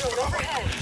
shield overhead.